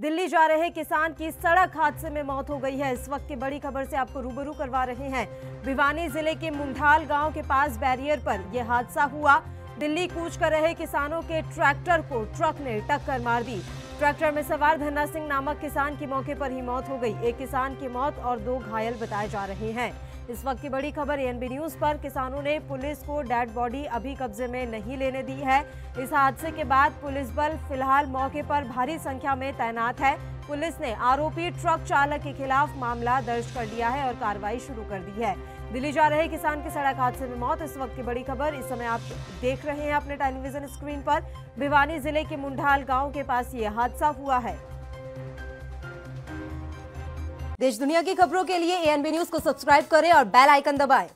दिल्ली जा रहे किसान की सड़क हादसे में मौत हो गई है। इस वक्त की बड़ी खबर से आपको रूबरू करवा रहे हैं। भिवानी ज़िले के मुंडाल गाँव के पास बैरियर पर यह हादसा हुआ। दिल्ली कूच कर रहे किसानों के ट्रैक्टर को ट्रक ने टक्कर मार दी। ट्रैक्टर में सवार धन्ना सिंह नामक किसान की मौके पर ही मौत हो गई। एक किसान की मौत और दो घायल बताए जा रहे हैं। इस वक्त की बड़ी खबर एएनबी न्यूज़ पर, किसानों ने पुलिस को डेड बॉडी अभी कब्जे में नहीं लेने दी है। इस हादसे के बाद पुलिस बल फ़िलहाल मौके पर भारी संख्या में तैनात है। पुलिस ने आरोपी ट्रक चालक के खिलाफ मामला दर्ज कर लिया है और कार्रवाई शुरू कर दी है। दिल्ली जा रहे किसान की सड़क हादसे में मौत, इस वक्त की बड़ी खबर। इस समय आप देख रहे हैं अपने टेलीविज़न स्क्रीन पर, भिवानी ज़िले के मुंडाल गाँव के पास ये हादसा हुआ है। देश दुनिया की खबरों के लिए एएनबी न्यूज़ को सब्सक्राइब करें और बेल आइकन दबाएँ।